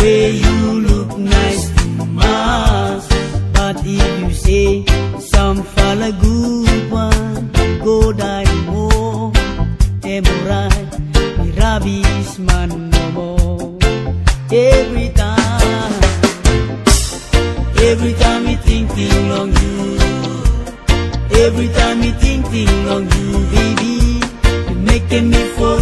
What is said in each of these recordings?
Where you look nice to mass. But if you say some fella good one, go die more. Am I right? Man no more. Every time, every time me thinking on you. Every time me thinking on you, baby, you're making me photo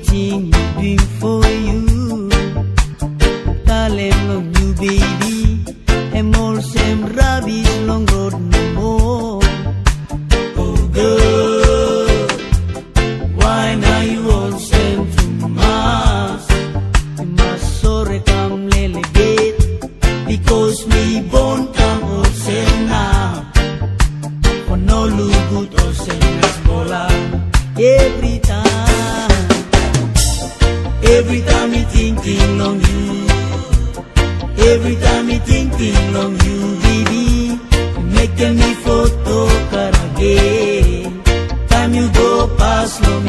Everything you doing for you, talent long you baby, and more same rubbish long road no more. Oh girl, why now you all send to mass? Must sorry come relegate, because me born come all same now. For no good or same as bola. Every time, every time me thinking on you. Every time me thinking on you, baby, making me photo karage. Time you go past lo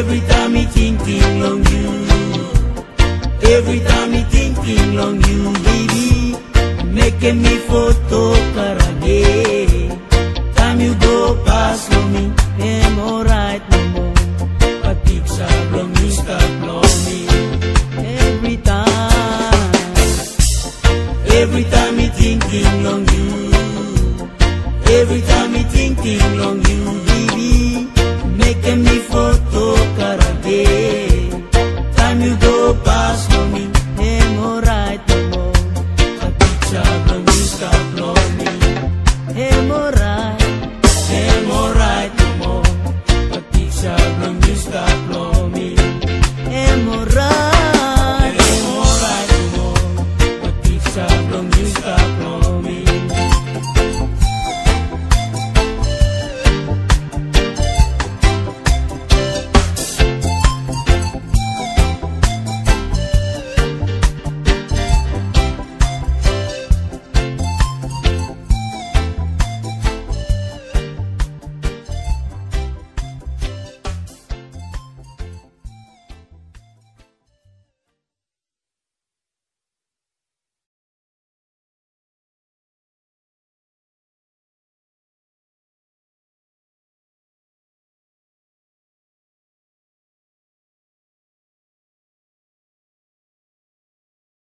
Every time me thinking on you. Every time me thinking on you, baby, making me photo karage. Time you go past on me, am alright no more. But picture blow me, stop me. Every time, every time me thinking on you. Every time me thinking on you, up.